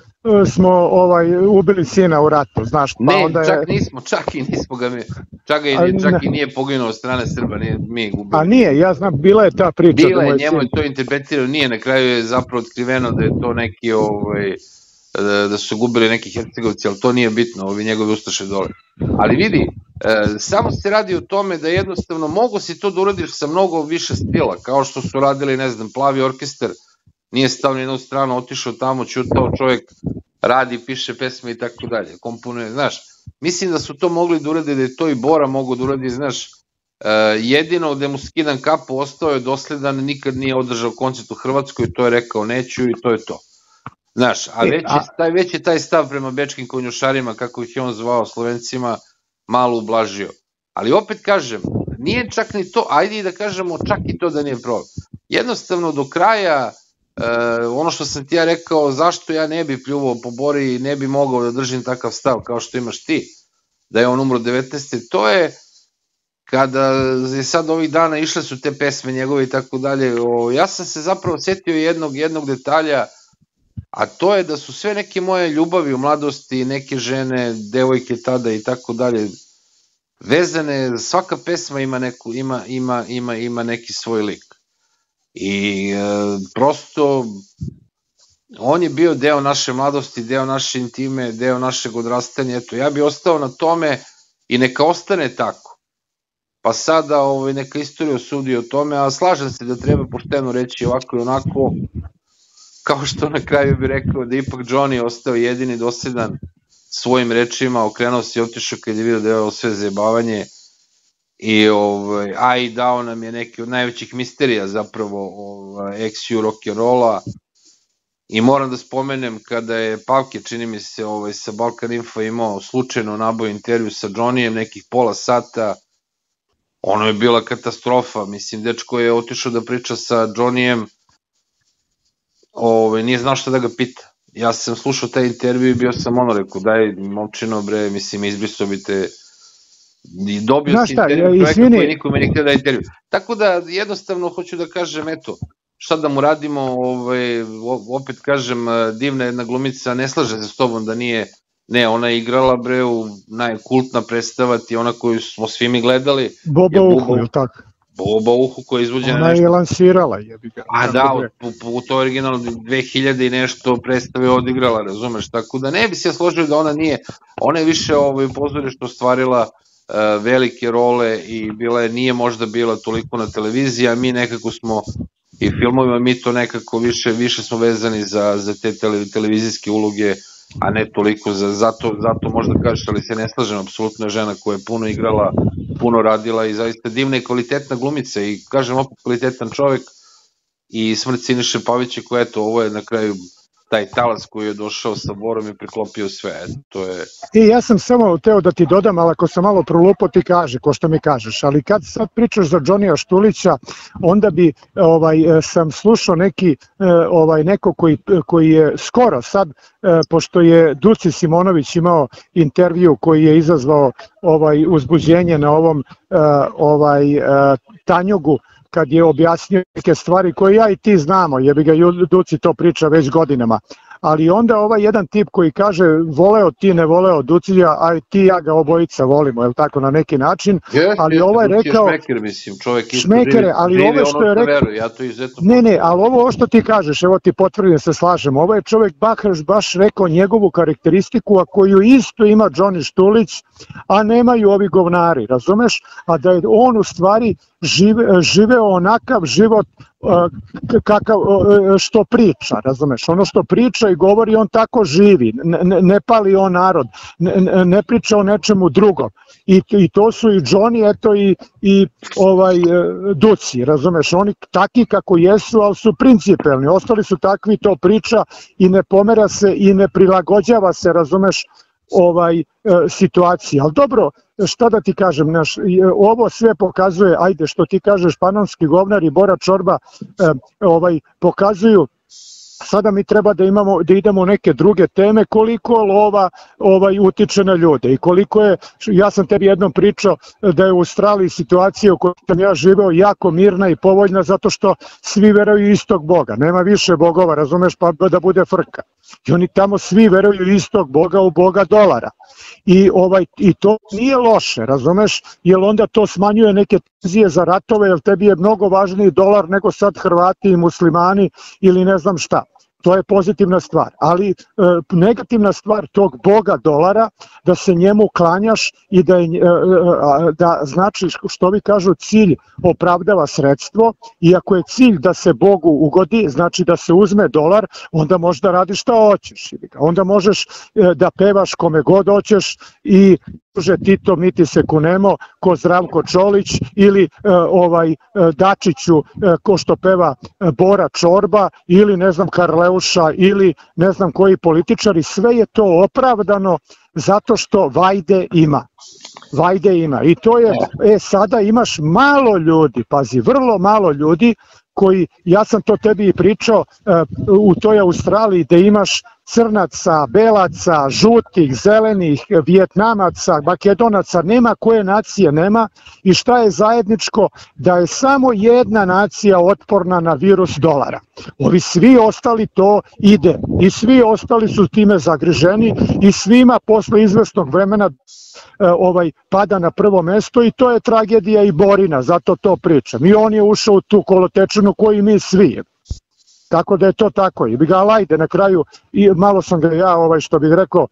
smo ovaj ubili sina u ratu, znaš, pa ne, onda je... čak nismo, čak i nismo ga mi, čak, i, čak ne. i nije poginuo od strane Srba, nije, mi gubili. A nije, ja znam, bila je ta priča. Bila je, njemu je to interpretirao, nije, na kraju je zapravo otkriveno da je to neki, ovaj, da, da su gubili neki hercegovci, ali to nije bitno, ovi njegovi ustaše dole. Ali vidi, e, samo se radi o tome da jednostavno mogu si to da uradiš sa mnogo više stila, kao što su radili, ne znam, Plavi orkestar, nije stao ni jednu stranu, otišao tamo, čutao čovjek, radi, piše pesme i tako dalje, komponuje, znaš, mislim da su to mogli da urade, da je to i Bora mogu da uradi, znaš, uh, jedino gde mu skidan kapu ostao je dosledan, nikad nije održao koncert u Hrvatskoj, to je rekao neću i to je to. Znaš, a e, već je, taj, već je taj stav prema bečkim konjušarima, kako ih je on zvao Slovencima, malo ublažio. Ali opet kažem, nije čak ni to, ajde i da kažemo čak i to da nije problem. Jednostavno do kraja e, ono što sam ti ja rekao, zašto ja ne bi pljuvao po Bori i ne bi mogao da držim takav stav kao što imaš ti, da je on umro 19. To je kada je sad ovih dana išle su te pesme njegove i tako dalje, ja sam se zapravo setio jednog, jednog detalja, a to je da su sve neke moje ljubavi u mladosti, neke žene, devojke tada i tako dalje, vezane, svaka pesma ima neku, ima, ima, ima, ima neki svoj lik. I e, prosto on je bio deo naše mladosti, deo naše intime, deo našeg odrastanja, eto, ja bi ostao na tome i neka ostane tako. Pa sada ovaj, neka istorija osudi o tome, a slažem se da treba pošteno reći ovako i onako, kao što na kraju bi rekao da ipak Johnny ostao jedini dosedan svojim rečima, okrenuo se i otišao kad je vidio da je ovo sve zajebavanje i ovaj, a i dao nam je neki od najvećih misterija zapravo ovaj, ex-u rock'n'rolla i moram da spomenem kada je Pavke, čini mi se, ovaj, sa Balkan Info imao slučajno naboj intervju sa Johnnyjem nekih pola sata, ono je bila katastrofa, mislim, dečko je otišao da priča sa Johnnyjem, ovaj, nije znao šta da ga pita. Ja sam slušao taj intervju i bio sam ono rekao, daj momčino bre, mislim, izbrisao bi te i dobio Znaš si intervju čoveka izvini... koji nikome htio da intervju. Tako da jednostavno hoću da kažem, eto, šta da mu radimo, ovaj, opet kažem, divna jedna glumica, ne slaže se s tobom da nije, ne, ona je igrala bre u najkultna predstava ti ona koju smo svi mi gledali. Boba Uhu, je tako? Boba Uhu koja je izvođena Ona je lansirala, jebi ga. A da, u, u, u to originalno 2000 i nešto predstave odigrala, razumeš, tako da ne bi se složio da ona nije, ona je više ovaj, pozorište ostvarila uh, velike role i bila je, nije možda bila toliko na televiziji, a mi nekako smo i filmovima mi to nekako više više smo vezani za, za te tele, televizijske uloge, a ne toliko za, zato, zato možda kažeš, ali se ne slažem, apsolutno žena koja je puno igrala, puno radila i zaista divna i kvalitetna glumica i kažem opet kvalitetan čovek i smrt Siniše Pavića koja eto, ovo je na kraju taj talas koji je došao sa Borom i priklopio sve. To je... I ja sam samo teo da ti dodam, ali ako sam malo prolupo ti kaže, ko što mi kažeš, ali kad sad pričaš za Džonija Štulića, onda bi ovaj sam slušao neki e, ovaj neko koji koji je skoro sad e, pošto je Duci Simonović imao intervju koji je izazvao ovaj uzbuđenje na ovom e, ovaj Tanjugu kad je objasnio neke stvari koje ja i ti znamo, jebi ga Duci to priča već godinama, ali onda ovaj jedan tip koji kaže voleo ti ne voleo Ducilja, a ti ja ga obojica volimo, je tako na neki način, ali yes, ovaj rekao šmeker, mislim, čovjek šmekere, ali živi ovo što je rekao, veru, ja to izuzetno ne, ne, ali ovo što ti kažeš, evo ti potvrdim se slažem, ovo je čovjek baš, baš rekao njegovu karakteristiku, a koju isto ima Johnny Štulić, a nemaju ovi govnari, razumeš, a da je on u stvari žive, onakav život kakav, što priča, razumeš, ono što priča i govori on tako živi, ne, ne pali on narod, ne, ne priča o nečemu drugom. I, i to su i Johnny, eto i, i ovaj e, Duci, razumeš, oni takvi kako jesu, ali su principelni, ostali su takvi, to priča i ne pomera se i ne prilagođava se, razumeš, ovaj e, situacije. Ali dobro, šta da ti kažem, naš, ovo sve pokazuje, ajde što ti kažeš, panonski govnar i Bora Čorba e, ovaj pokazuju sada mi treba da imamo da idemo neke druge teme koliko lova ovaj utiče na ljude i koliko je ja sam tebi jednom pričao da je u Australiji situacija u kojoj sam ja živeo jako mirna i povoljna zato što svi veruju istog boga. Nema više bogova razumeš pa da bude frka. I oni tamo svi veruju istog boga u boga dolara. I ovaj i to nije loše razumeš jer onda to smanjuje neke tenzije za ratove jer tebi je mnogo važniji dolar nego sad Hrvati i muslimani ili ne znam šta. To je pozitivna stvar, ali e, negativna stvar tog boga dolara da se njemu klanjaš i da, e, e, da znači što vi kažu cilj opravdava sredstvo. I ako je cilj da se Bogu ugodi, znači da se uzme dolar, onda možeš da radiš šta hoćeš. Onda možeš e, da pevaš kome god hoćeš i druže Tito mi ti se kunemo ko Zdravko Čolić ili e, ovaj e, Dačiću e, ko što peva Bora Čorba ili ne znam Karleuša ili ne znam koji političari sve je to opravdano zato što Vajde ima. Vajde ima i to je, e sada imaš malo ljudi, pazi, vrlo malo ljudi koji, ja sam to tebi i pričao, u toj Australiji gde imaš crnaca, belaca, žutih, zelenih, vjetnamaca, makedonaca, nema koje nacije nema i šta je zajedničko? Da je samo jedna nacija otporna na virus dolara. Ovi svi ostali to ide i svi ostali su time zagriženi i svima posle izvestnog vremena E, ovaj pada na prvo mesto i to je tragedija i Borina, zato to pričam. I on je ušao u tu kolotečinu koji mi svi. Tako da je to tako. I bi ga lajde na kraju, i malo sam ga ja, ovaj, što bih rekao,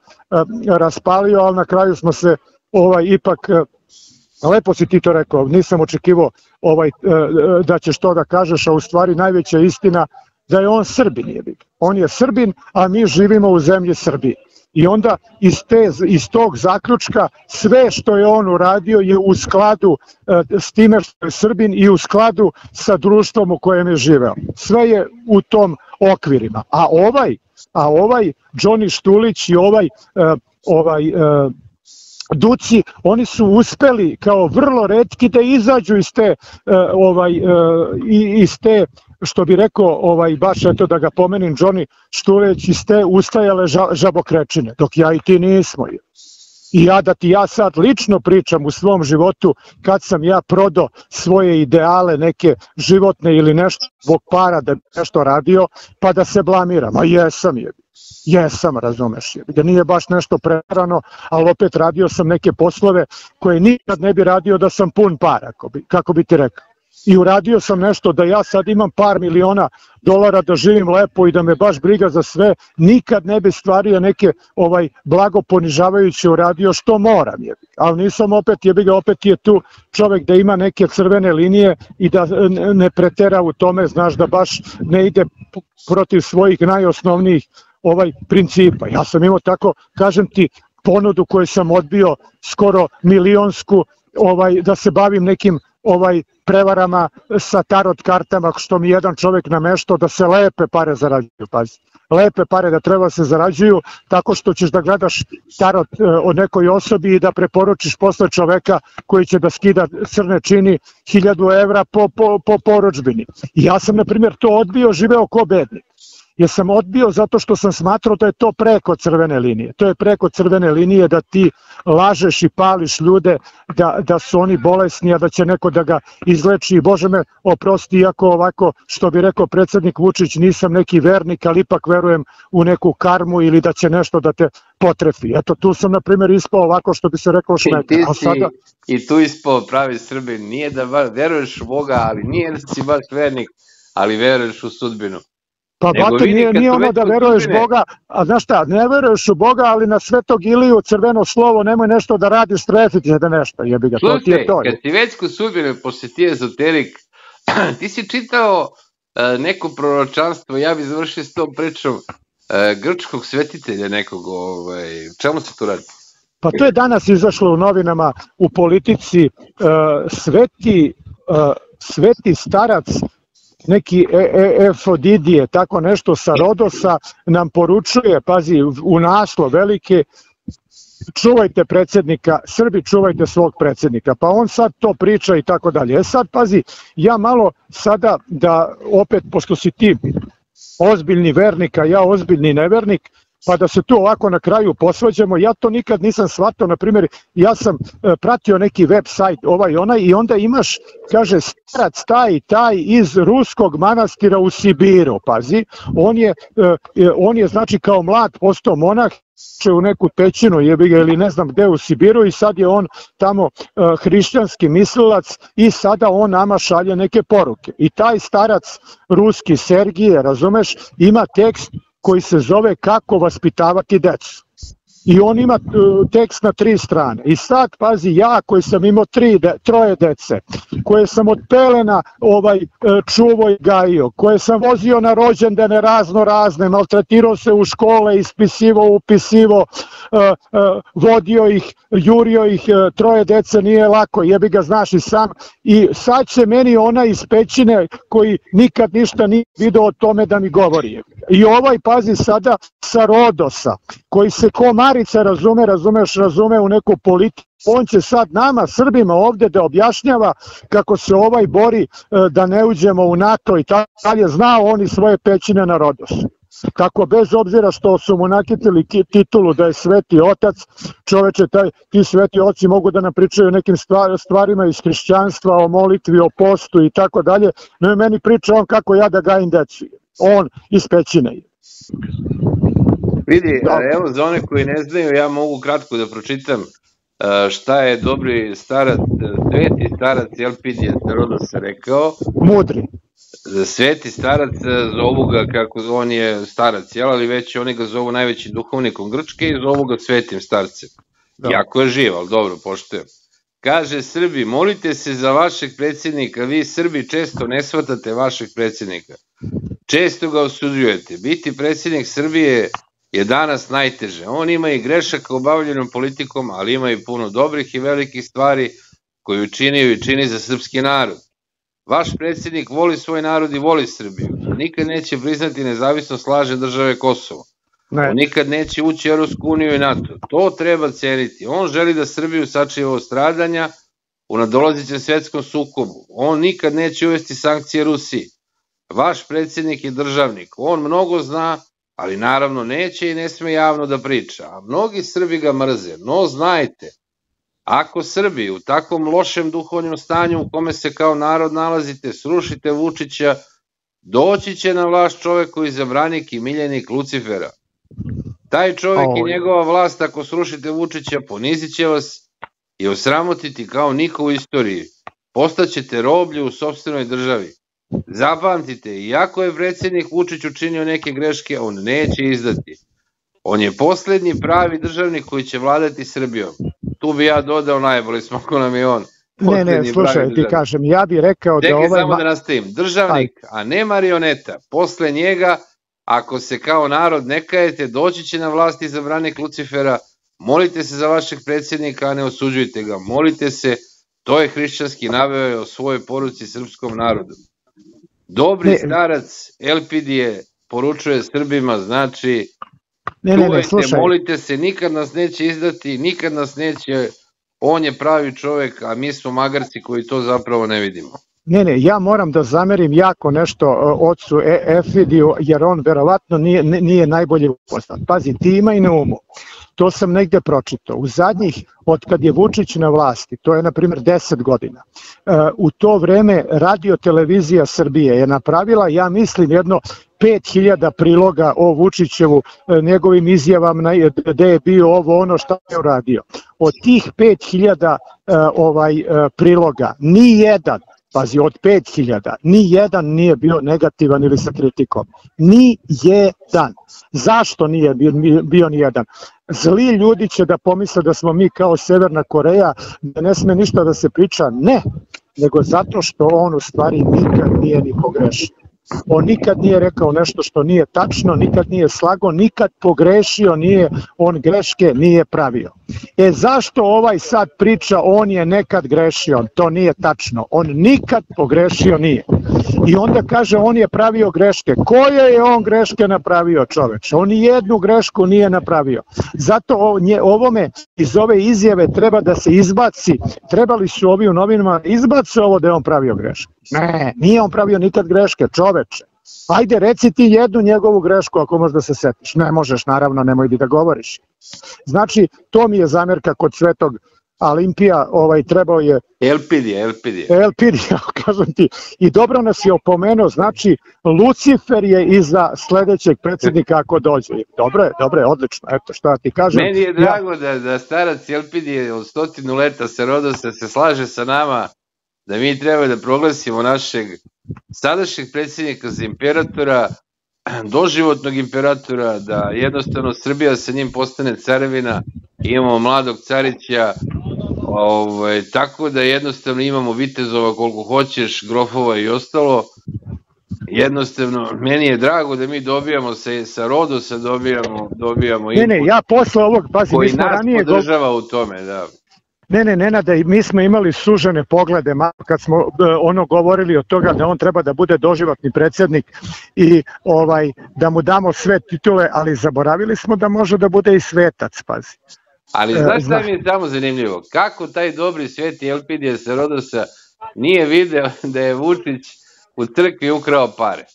raspalio, ali na kraju smo se ovaj ipak Lepo si ti to rekao, nisam očekivao ovaj, da ćeš to da kažeš, a u stvari najveća istina da je on Srbin. Je. On je Srbin, a mi živimo u zemlji Srbije. I onda iz, te, iz tog zaključka sve što je on uradio je u skladu e, s time što je Srbin i u skladu sa društvom u kojem je živeo. Sve je u tom okvirima. A ovaj, a ovaj Johnny Štulić i ovaj, e, ovaj e, Duci, oni su uspeli kao vrlo redki da izađu iz te ovaj iz te što bi rekao, ovaj, baš eto da ga pomenim, Johnny Štuleć iz te ustajale žabokrečine, dok ja i ti nismo. I ja da ti ja sad lično pričam u svom životu kad sam ja prodo svoje ideale, neke životne ili nešto zbog para da nešto radio, pa da se blamiram. A jesam je. Jesam, razumeš je. Da nije baš nešto prerano, ali opet radio sam neke poslove koje nikad ne bi radio da sam pun para, kako bi, kako bi ti rekao i uradio sam nešto da ja sad imam par miliona dolara da živim lepo i da me baš briga za sve, nikad ne bi stvario neke ovaj blago ponižavajuće uradio što moram je. Ali nisam opet jebi ga opet je tu čovek da ima neke crvene linije i da ne pretera u tome, znaš da baš ne ide protiv svojih najosnovnijih ovaj principa. Ja sam imao tako, kažem ti, ponudu koju sam odbio skoro milionsku ovaj da se bavim nekim ovaj prevarama sa tarot kartama što mi jedan čovek nameštao da se lepe pare zarađuju, pazi. Lepe pare da treba se zarađuju tako što ćeš da gledaš tarot e, o nekoj osobi i da preporučiš posle čoveka koji će da skida crne čini 1000 evra po, po, po poručbini. I ja sam, na primjer, to odbio, živeo ko bednik jer sam odbio zato što sam smatrao da je to preko crvene linije. To je preko crvene linije da ti lažeš i pališ ljude da, da su oni bolesni, a da će neko da ga izleči. I Bože me oprosti, iako ovako, što bi rekao predsednik Vučić, nisam neki vernik, ali ipak verujem u neku karmu ili da će nešto da te potrefi. Eto, tu sam, na primjer, ispao ovako što bi se rekao šmeta. I, sada... I tu ispao pravi Srbin. Nije da veruješ u Boga, ali nije da si baš vernik, ali veruješ u sudbinu. Pa bate, nije, nije ono da veruješ. Boga, a znaš šta, ne veruješ u Boga, ali na svetog Iliju crveno slovo, nemoj nešto da radiš, strefiti da nešto, jebi ga, Slušaj, to ti je to. kad ti već kod sudbine posle ti ezoterik, ti si čitao uh, neko proročanstvo, ja bih završio s tom pričom, uh, grčkog svetitelja nekog, ovaj, čemu se tu radi? Pa to je danas izašlo u novinama, u politici, uh, sveti, sveti starac neki e, e, Efodidije, tako nešto sa Rodosa, nam poručuje, pazi, u naslov velike, čuvajte predsednika, Srbi čuvajte svog predsednika, pa on sad to priča i tako dalje. E sad, pazi, ja malo sada da opet, pošto si ti ozbiljni vernik, a ja ozbiljni nevernik, pa da se tu ovako na kraju posvađamo, ja to nikad nisam shvatao, na primjer, ja sam e, pratio neki web sajt ovaj onaj i onda imaš, kaže, starac taj taj iz ruskog manastira u Sibiru, pazi, on je, e, e, on je znači kao mlad postao monah, u neku pećinu jebi ga ili ne znam gde u Sibiru i sad je on tamo uh, hrišćanski mislilac i sada on nama šalje neke poruke. I taj starac ruski Sergije, razumeš, ima tekst koji se zove Kako vaspitavati decu i on ima e, tekst na tri strane. I sad, pazi, ja koji sam imao tri de, troje dece, koje sam od pelena ovaj, e, čuvo i gajio, koje sam vozio na rođendane razno razne, maltretirao se u škole, ispisivo, upisivo, e, vodio ih, jurio ih, troje dece nije lako, jebi ga znaš i sam. I sad će meni ona iz pećine koji nikad ništa nije video o tome da mi govori. I ovaj, pazi, sada sa Rodosa, koji se ko Marica razume, razumeš, razume u neku politiku, on će sad nama, Srbima ovde da objašnjava kako se ovaj bori e, da ne uđemo u NATO i tako dalje, znao oni svoje pećine na Rodosu. Tako bez obzira što su mu nakitili titulu da je sveti otac, čoveče, taj, ti sveti oci mogu da nam pričaju o nekim stvarima iz hrišćanstva, o molitvi, o postu i tako dalje, no meni priča on kako ja da gajim decu. On iz pećine. Vidi, da. evo za one koji ne znaju, ja mogu kratko da pročitam šta je dobri starac, sveti starac Elpidije se rekao. Mudri. Sveti starac zovu ga, kako on je starac, jel, ali već oni ga zovu najvećim duhovnikom Grčke i zovu ga svetim starcem. Da. Jako je živ, ali dobro, poštujem. Kaže Srbi, molite se za vašeg predsjednika, vi Srbi često ne shvatate vašeg predsjednika. Često ga osuđujete. Biti predsjednik Srbije je danas najteže. On ima i grešaka obavljenom politikom, ali ima i puno dobrih i velikih stvari koju čini i čini za srpski narod. Vaš predsjednik voli svoj narod i voli Srbiju. Nikad neće priznati nezavisnost slaže države Kosovo. Ne. On nikad neće ući u Europsku uniju i NATO. To treba ceniti. On želi da Srbiju sačiva od stradanja u nadolazićem svetskom sukobu. On nikad neće uvesti sankcije Rusiji. Vaš predsjednik je državnik. On mnogo zna, ali naravno neće i ne sme javno da priča. A mnogi Srbi ga mrze. No znajte, ako Srbi u takvom lošem duhovnom stanju u kome se kao narod nalazite, srušite Vučića, doći će na vlast čovek koji zabranik i miljenik Lucifera. Taj čovjek oh. i njegova vlast, ako srušite Vučića, ponizit će vas i osramotiti kao niko u istoriji. Postaćete roblje u sobstvenoj državi. Zapamtite, iako je predsjednik Vučić učinio neke greške, on neće izdati. On je poslednji pravi državnik koji će vladati Srbijom. Tu bi ja dodao najbolji smo ako nam je on. Ne, ne, slušaj, ti kažem, ja bih rekao Čekaj da ovaj... samo da nastavim. Državnik, a ne marioneta. Posle njega Ako se kao narod ne kajete, doći će na vlast izabranik Lucifera, molite se za vašeg predsjednika, a ne osuđujte ga. Molite se, to je hrišćanski naveo o svojoj poruci srpskom narodu. Dobri ne, starac Elpidije poručuje Srbima, znači, ne, ne, ne, slušaj. molite se, nikad nas neće izdati, nikad nas neće, on je pravi čovek, a mi smo magarci koji to zapravo ne vidimo. Ne, ne, ja moram da zamerim jako nešto e, ocu Efidiju, jer on verovatno nije, nije najbolji upostan. Pazi, ti ima i na umu. To sam negde pročitao. U zadnjih, od kad je Vučić na vlasti, to je na primjer 10 godina, e, u to vreme radio televizija Srbije je napravila, ja mislim, jedno 5000 priloga o Vučićevu, njegovim izjavama, gde je bio ovo ono što je uradio. Od tih 5000 ovaj, priloga, ni jedan Pazi, od 5000, ni jedan nije bio negativan ili sa kritikom. Ni jedan. Zašto nije bio ni jedan? Zli ljudi će da pomisle da smo mi kao Severna Koreja, da ne sme ništa da se priča. Ne, nego zato što on u stvari nikad nije ni pogrešio. On nikad nije rekao nešto što nije tačno, nikad nije slago, nikad pogrešio nije, on greške nije pravio. E zašto ovaj sad priča on je nekad grešio? To nije tačno. On nikad pogrešio nije. I onda kaže on je pravio greške. Koje je on greške napravio čoveče? On ni jednu grešku nije napravio. Zato ovome iz ove izjave treba da se izbaci. Trebali su ovi u novinama izbaci ovo da je on pravio greške. Ne, nije on pravio nikad greške, čoveče. Ajde, reci ti jednu njegovu grešku ako možda se setiš. Ne možeš, naravno, nemoj da govoriš. Znači, to mi je zamerka kod svetog Olimpija ovaj trebao je Elpidija, Elpidija. Elpidija, kažem ti. I dobro nas je opomenuo, znači Lucifer je iza sledećeg predsednika ako dođe. Dobro je, dobro je, odlično. Eto šta ti kažem. Meni je drago ja... da, da starac Elpidije od stotinu leta se rodosa se slaže sa nama da mi treba da proglasimo našeg sadašnjeg predsednika za imperatora, doživotnog imperatora, da jednostavno Srbija sa njim postane carevina, imamo mladog carića, ovaj, tako da jednostavno imamo vitezova koliko hoćeš, grofova i ostalo, jednostavno, meni je drago da mi dobijamo sa, sa Rodosa dobijamo, dobijamo ne, ne, ja posle ovog, pazi, mi smo ranije... Koji nas podržava u tome, da. Ne, ne, Nenada, mi smo imali sužene poglede kad smo e, ono govorili od toga da on treba da bude doživotni predsednik i ovaj da mu damo sve titule, ali zaboravili smo da može da bude i svetac, pazi. Ali e, znaš šta mi je tamo zanimljivo? Kako taj dobri sveti Elpidije sa Rodosa nije video da je Vučić u crkvi ukrao pare?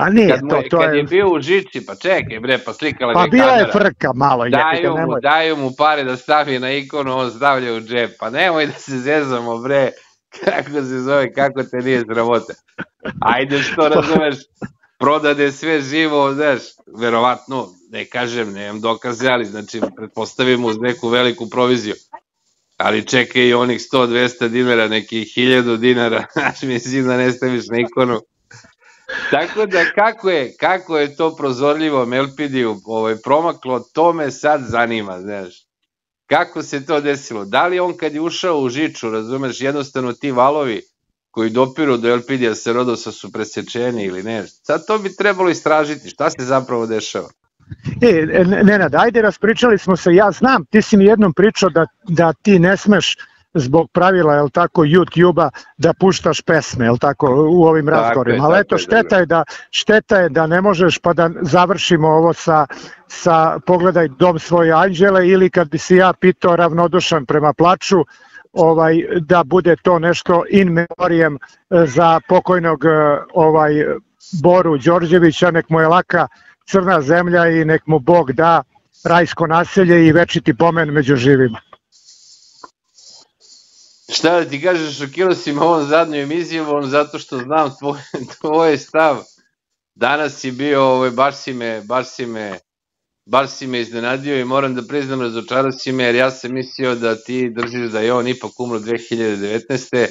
Ma nije, kad to, je, to kad je... je bio u žiči, pa čekaj bre, pa slikala pa ga kamera. Pa bila je frka malo. Daju mu, daju mu pare da stavi na ikonu, on stavlja u džep. Pa nemoj da se zezamo bre, kako se zove, kako te nije sramota. Ajde što razumeš, prodade sve živo, znaš, verovatno, ne kažem, nemam dokaze, ali znači, pretpostavimo uz neku veliku proviziju. Ali čekaj i onih 100-200 dinara, nekih 1000 dinara, znaš, mislim da ne staviš na ikonu Tako da kako je, kako je to prozorljivo Melpidiju ovaj, promaklo, to me sad zanima, znaš. Kako se to desilo? Da li on kad je ušao u žiču, razumeš, jednostavno ti valovi koji dopiru do Elpidija se Rodosa su presečeni ili ne? Sad to bi trebalo istražiti, šta se zapravo dešava? E, Nenad, ajde raspričali smo se, ja znam, ti si mi jednom pričao da, da ti ne smeš zbog pravila, je tako, YouTube-a da puštaš pesme, je tako, u ovim razgovorima. Ali eto, šteta je, da, šteta je da ne možeš pa da završimo ovo sa, sa pogledaj Dom svoje anđele ili kad bi se ja pitao ravnodušan prema plaču, ovaj da bude to nešto in memoriam e, za pokojnog e, ovaj Boru Đorđevića, nek mu je laka crna zemlja i nek mu Bog da rajsko naselje i večiti pomen među živima. Šta da ti kažeš, šokirao si me ovom zadnjom izjavom zato što znam tvoj, tvoj stav. Danas si bio, ovaj, baš si me, baš si me, baš si me iznenadio i moram da priznam razočarao si me jer ja sam mislio da ti držiš da je on ipak umro 2019.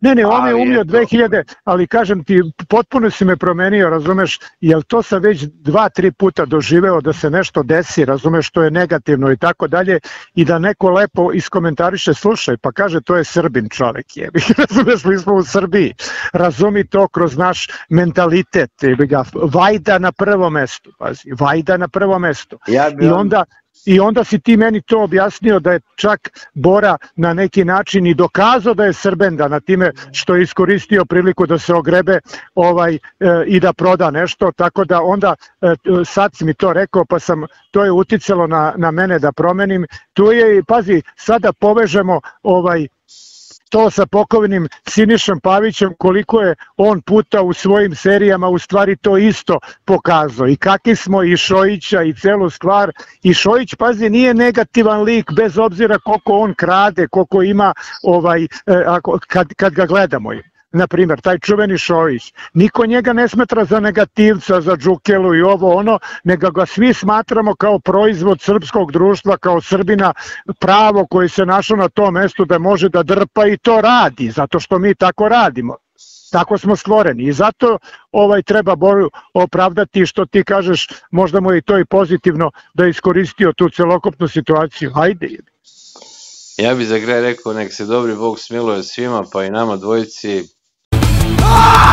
Ne, ne, on je umio 2000, ali kažem ti, potpuno si me promenio, razumeš, jel to sam već dva, tri puta doživeo da se nešto desi, razumeš, što je negativno i tako dalje, i da neko lepo iskomentariše, slušaj, pa kaže to je Srbin čovek, je, razumeš, mi smo u Srbiji, razumi to kroz naš mentalitet, ga, vajda na prvo mesto, pazi, vajda na prvo mesto. Ja I onda, I onda si ti meni to objasnio da je čak Bora na neki način i dokazao da je Srbenda na time što je iskoristio priliku da se ogrebe ovaj e, i da proda nešto, tako da onda e, sad si mi to rekao pa sam to je uticalo na, na mene da promenim. Tu je, pazi, sada povežemo ovaj to sa pokojnim Sinišom Pavićem koliko je on puta u svojim serijama u stvari to isto pokazao. I kakvi smo i Šojića i celu stvar. I Šojić pazi nije negativan lik bez obzira koliko on krade koliko ima ovaj e, kad, kad ga gledamo na primjer, taj čuveni Šović, niko njega ne smatra za negativca, za džukelu i ovo ono, nego ga svi smatramo kao proizvod srpskog društva, kao Srbina pravo koji se našao na tom mestu da može da drpa i to radi, zato što mi tako radimo. Tako smo stvoreni i zato ovaj treba Boru opravdati što ti kažeš, možda mu je i to i pozitivno da je iskoristio tu celokupnu situaciju. Hajde. Ja bih za gre rekao nek se dobri Bog smiluje svima pa i nama dvojici Ah!